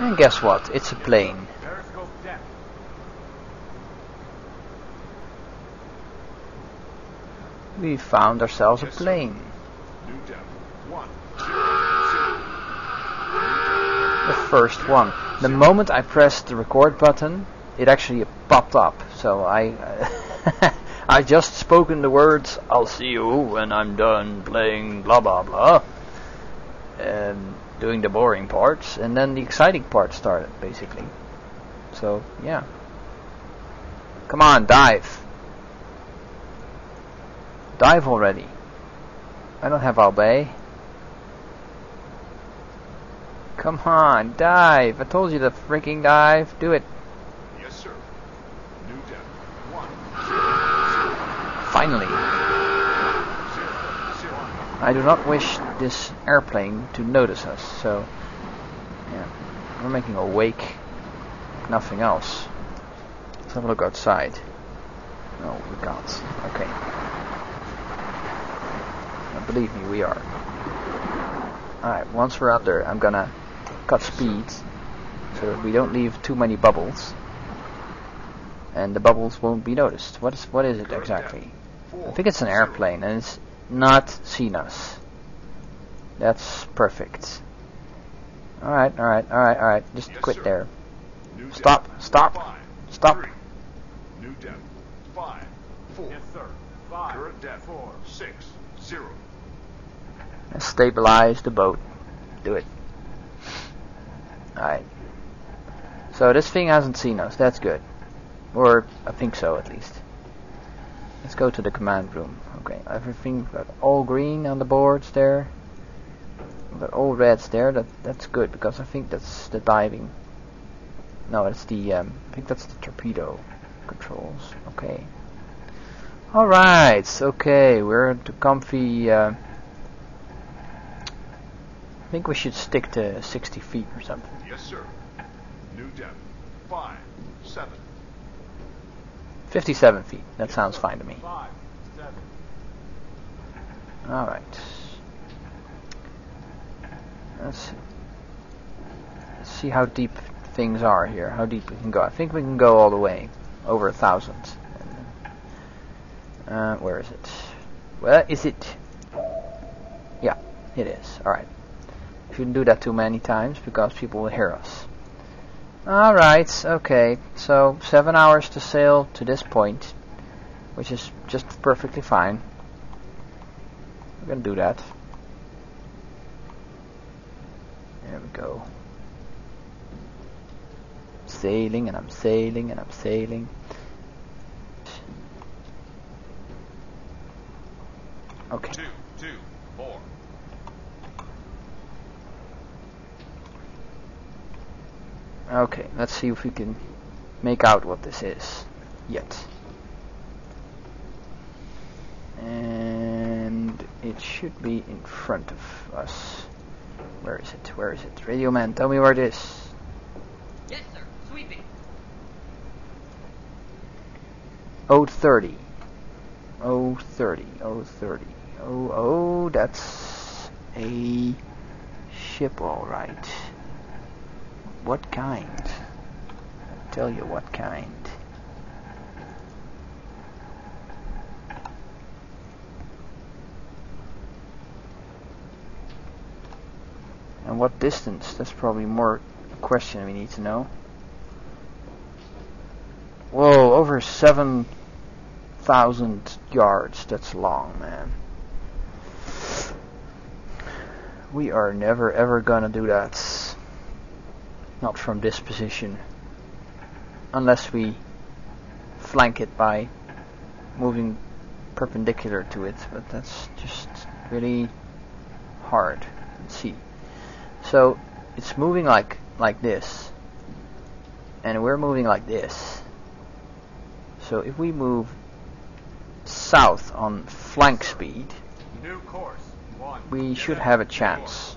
And guess what? It's a plane. We found ourselves a plane. New depth. One. Zero. Zero. The first one. The moment I pressed the record button, it actually popped up. So I, I just spoken the words, "I'll see you when I'm done playing blah blah blah," and doing the boring parts, and then the exciting part started basically. So yeah. Come on, dive. Dive already. I don't have Albay. Come on, dive. I told you to freaking dive. Do it. Yes, sir. New depth. One. Finally. I do not wish this airplane to notice us, so yeah. We're making a wake. Nothing else. Let's have a look outside. No, we can't. Okay. Now, believe me, we are. Alright, once we're out there, I'm gonna cut speed so that we don't leave too many bubbles. And the bubbles won't be noticed. What is what is it exactly? I think it's an airplane and it's not seen us. That's perfect. Alright, alright, alright, alright. Just Yes, quit sir. there. New depth. Stop, stop, Five. stop. Three. New depth. Five. Four. Yes, sir. Five. Current depth. Four. Six. Zero. And stabilize the boat. Do it. Alright. So this thing hasn't seen us. That's good. Or I think so at least. Let's go to the command room. Okay, everything got all green on the boards there. Got all reds there. That that's good because I think that's the diving. No, it's the um, I think that's the torpedo controls. Okay. All right. Okay, we're into comfy. Uh, I think we should stick to 60 feet or something. Yes, sir. New depth. Five. Seven. 57 feet. That sounds fine to me. All right. Let's see. How deep things are here. How deep we can go. I think we can go all the way over a thousand. Uh, where is it? Where is it? Yeah, it is. All right. Shouldn't do that too many times because people will hear us. All right. Okay. So seven hours to sail to this point, which is just perfectly fine. We're gonna do that. There we go. Sailing and I'm sailing and I'm sailing. Okay. Two. Two. Four. Okay, let's see if we can make out what this is yet. And it should be in front of us. Where is it? Where is it? Radio man, tell me where it is. Yes, sir. Sweeping. Oh, 30. Oh, 30. Oh, 30. Oh, oh, that's a ship, all right. What kind? I'll tell you what kind. And what distance? That's probably more a question we need to know. Whoa, over 7,000 yards. That's long, man. We are never ever gonna do that. Not from this position. Unless we flank it by moving perpendicular to it, but that's just really hard. Let's see. So it's moving like like this. And we're moving like this. So if we move south on flank speed, New course. One. we should have a chance.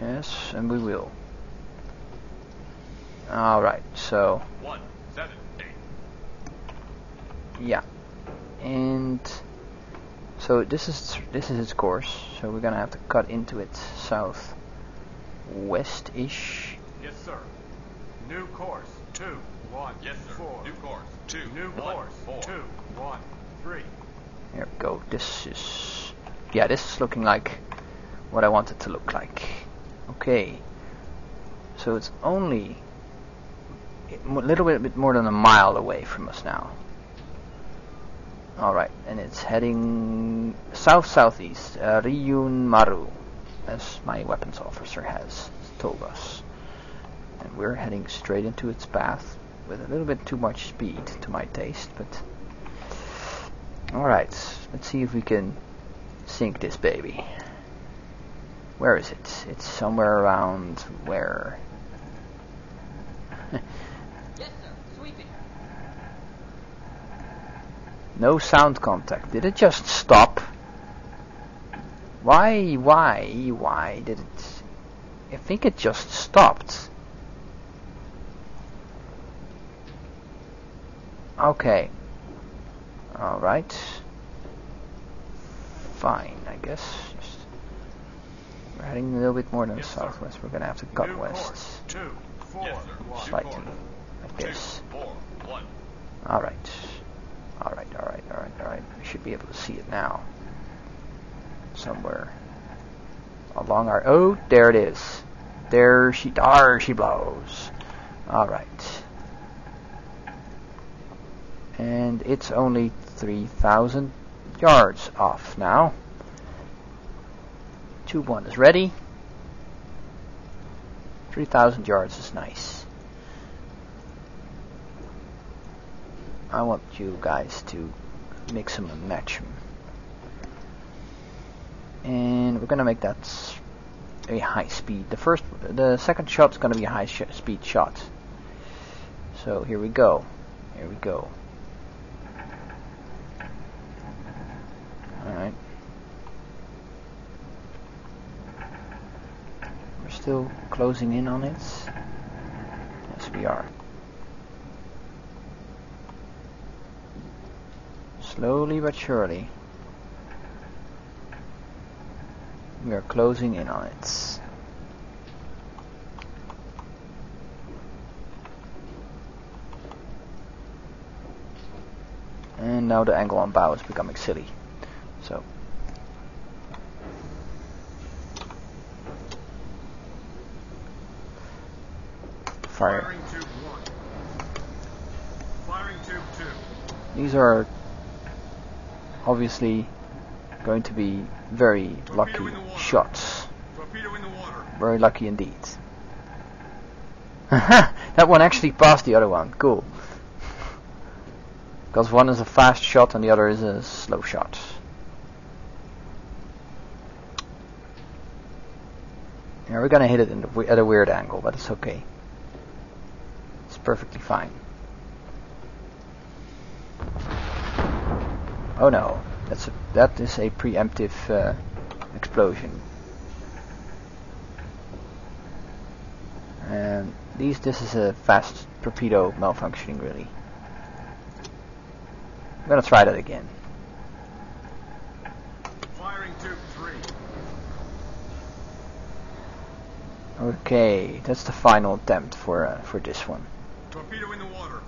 Yes, and we will. Alright, so, One. Seven. Eight. yeah. And so this is this is its course, so we're gonna have to cut into it south. west-ish. Yes, sir. New course. Two, one, Yes, sir. four. New course. Two. New one, course. Four. Two, one, three. There we go. This is yeah, this is looking like what I want it to look like. Okay. So it's only a little bit, bit more than a mile away from us now. Alright, and it's heading south-southeast, uh, Ryun Maru, as my weapons officer has told us. And we're heading straight into its path with a little bit too much speed to my taste, but alright, let's see if we can sink this baby. Where is it? It's somewhere around where? Yes, sir. Sweeping. No sound contact. Did it just stop? Why, why, why did it... I think it just stopped. Okay. Alright. Fine, I guess. Just we're heading a little bit more than Yes, sir. southwest. We're gonna have to cut New west. course. Two, four, Yes, one. Slightly. corner. Like Two. this. Alright. Alright, alright, alright, alright. We should be able to see it now. Somewhere. Along our... Oh, there it is. There she... There she blows. Alright. And it's only 3,000 yards off now. Tube 1 is ready. 3,000 yards is nice. I want you guys to mix them and match them. And we're gonna make that a high speed. The first, the second shot's gonna be a high sh- speed shot. So here we go. Here we go. Alright. We're still closing in on it. Yes, we are. Slowly but surely. We are closing in on it. And now the angle on bow is becoming silly. So. Fire. Firing tube one. Firing tube two. These are obviously going to be very lucky shots. Torpedo in the water. Very lucky indeed. that one actually passed the other one. Cool. Because one is a fast shot and the other is a slow shot. Yeah, we're gonna hit it in the, at a weird angle, but it's okay. Perfectly fine. Oh no, that's a, that is a preemptive uh, explosion. And these, this is a fast torpedo malfunctioning really. I'm gonna try that again. Firing tube three. Okay, that's the final attempt for uh, for this one. Torpedo in the water.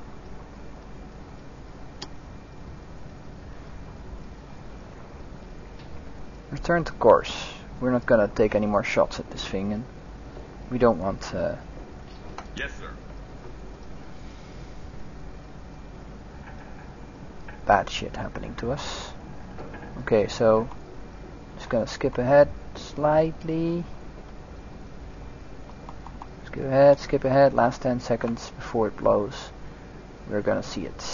Return to course. We're not gonna take any more shots at this thing, and we don't want uh, Yes, sir. bad shit happening to us. Okay, so just gonna skip ahead slightly. Skip ahead, skip ahead. Last 10 seconds before it blows. We're gonna see it.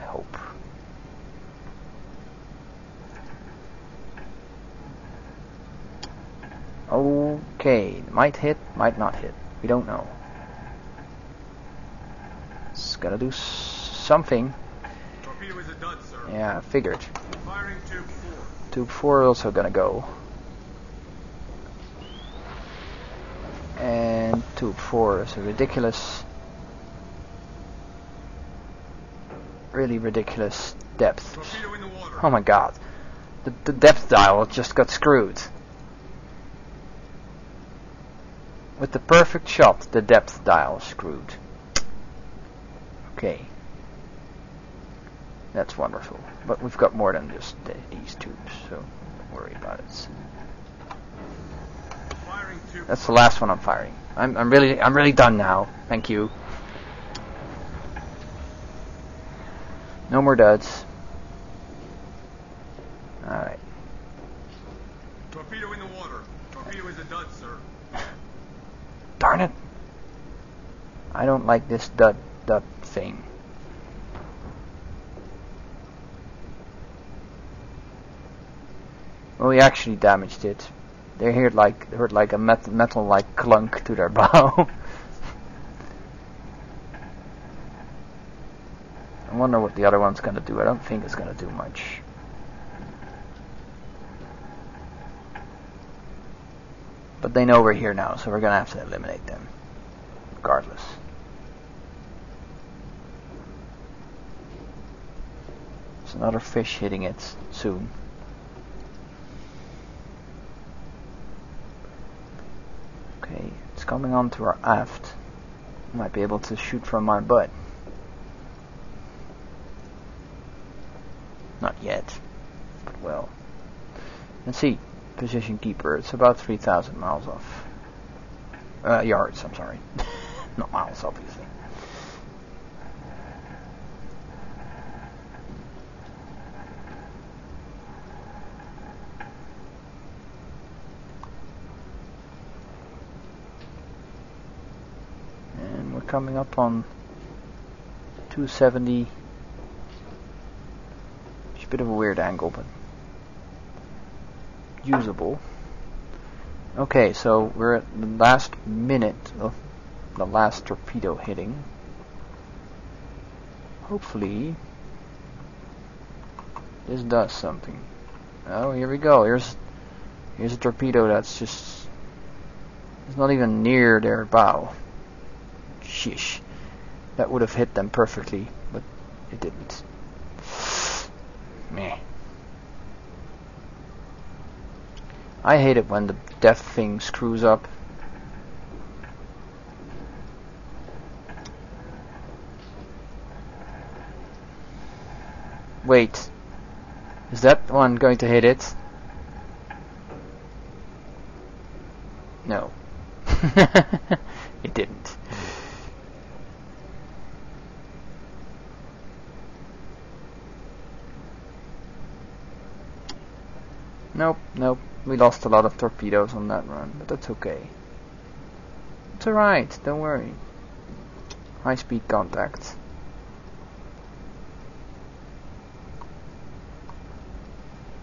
I hope. Okay, might hit, might not hit. We don't know. It's gonna do s- something. Torpedo is a dud, sir. Yeah, figured. Firing tube four. Tube 4 also gonna go. And tube 4 is a ridiculous, really ridiculous depth. Torpedo in the water. Oh my god. The, the depth dial just got screwed. With the perfect shot, the depth dial screwed. Okay. That's wonderful. But we've got more than just the, these tubes, so don't worry about it. That's the last one I'm firing. I'm, I'm really I'm really done now. Thank you. No more duds. Alright. Torpedo in the water. Torpedo is a dud, sir. Darn it. I don't like this dud dud thing. Well, we actually damaged it. They heard like heard like a met- metal like clunk to their bow. I wonder what the other one's gonna do. I don't think it's gonna do much. But they know we're here now, so we're gonna have to eliminate them. Regardless. There's another fish hitting it soon. Okay, it's coming onto our aft. Might be able to shoot from my butt. Not yet. But well. Let's see. Position keeper. It's about 3,000 miles off. Uh, yards, I'm sorry. Not miles, obviously. And we're coming up on 270. It's a bit of a weird angle, but usable. Okay, so we're at the last minute of the last torpedo hitting. Hopefully, this does something. Oh, here we go. Here's here's a torpedo that's just it's not even near their bow. Shish. That would have hit them perfectly, but it didn't. Meh. I hate it when the death thing screws up. Wait. Is that one going to hit it? No. it didn't. Nope, nope. We lost a lot of torpedoes on that run, but that's okay. It's alright, don't worry. High speed contact.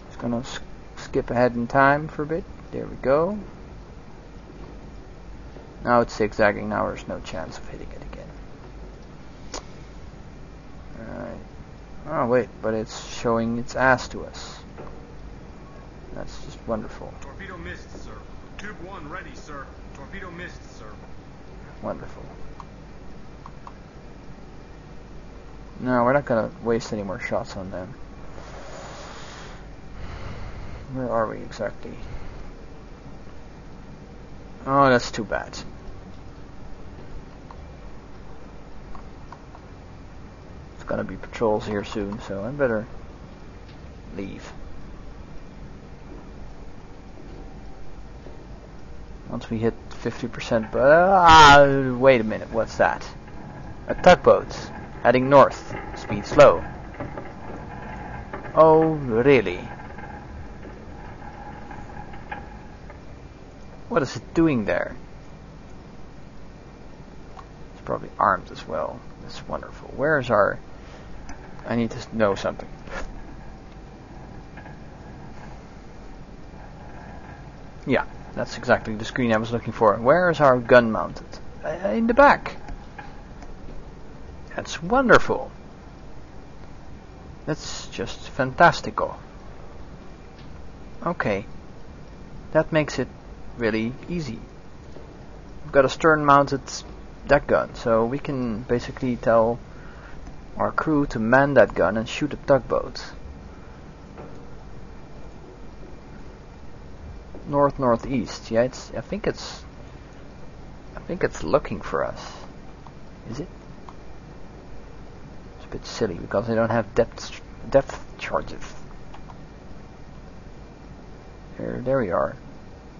Just gonna sk skip ahead in time for a bit. There we go. Now it's zigzagging, now there's no chance of hitting it again. Alright. Oh wait, but it's showing its ass to us. That's just wonderful. Torpedo missed, sir. Tube one ready, sir. Torpedo missed, sir. Wonderful. No, we're not gonna waste any more shots on them. Where are we exactly? Oh, that's too bad. It's gonna be patrols here soon, so I better leave. Once we hit 50%, but ah, wait a minute, what's that? A tugboat heading north, speed slow. Oh, really? What is it doing there? It's probably armed as well. That's wonderful. Where is our... I need to know something. Yeah, that's exactly the screen I was looking for. Where is our gun mounted? Uh, in the back. That's wonderful. That's just fantastical. Okay. That makes it really easy. We've got a stern mounted deck gun, so we can basically tell our crew to man that gun and shoot a tugboat. North northeast. Yeah, it's. I think it's I think it's looking for us. Is it? It's a bit silly because they don't have depth depth charges. There, there we are.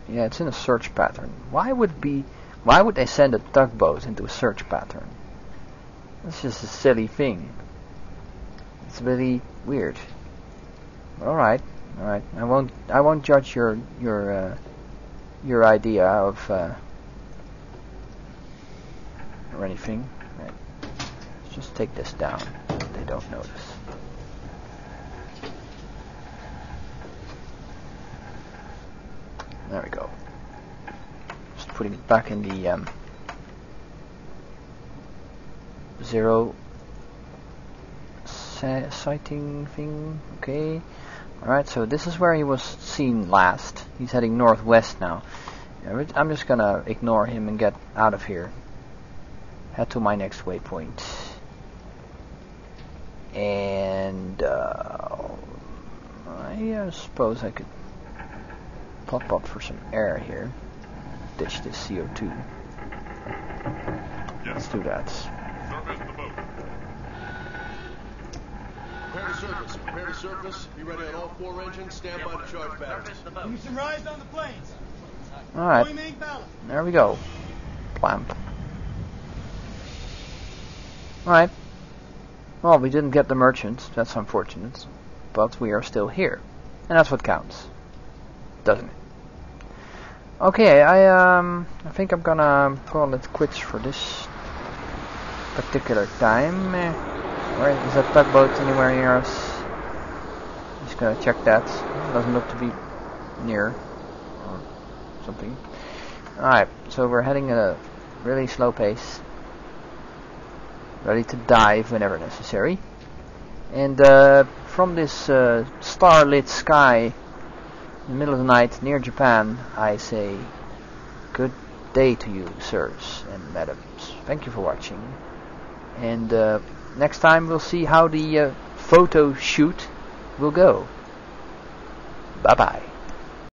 Yeah, it's in a search pattern. Why would be? Why would they send a tugboat into a search pattern? That's just a silly thing. It's really weird. All right, all right. I won't. I won't judge your your uh, your idea of uh, or anything. Right. Let's just take this down. So they don't notice. There we go. Just putting it back in the um, zero sighting thing. Okay. Alright, so this is where he was seen last. He's heading northwest now. I'm just gonna ignore him and get out of here. Head to my next waypoint. And, uh, I uh, suppose I could pop up for some air here. Ditch this CO2. Let's do that. Surface the boat. Prepare to surface. Prepare to surface. Be ready on all four engines. Stand by to charge batteries. Surface. Give some rise on the planes. Alright. Going main ballast. There we go. Blam. Alright. Well, we didn't get the merchants. That's unfortunate. But we are still here. And that's what counts. Doesn't it? Okay, I um I think I'm gonna call it quits for this particular time. Where is that tugboat anywhere near us? Just gonna check that. Doesn't look to be near or something. Alright, so we're heading at a really slow pace. Ready to dive whenever necessary. And uh, from this uh, starlit sky in the middle of the night near Japan, I say good day to you, sirs and madams. Thank you for watching. And uh, next time we'll see how the uh, photo shoot will go. Bye bye.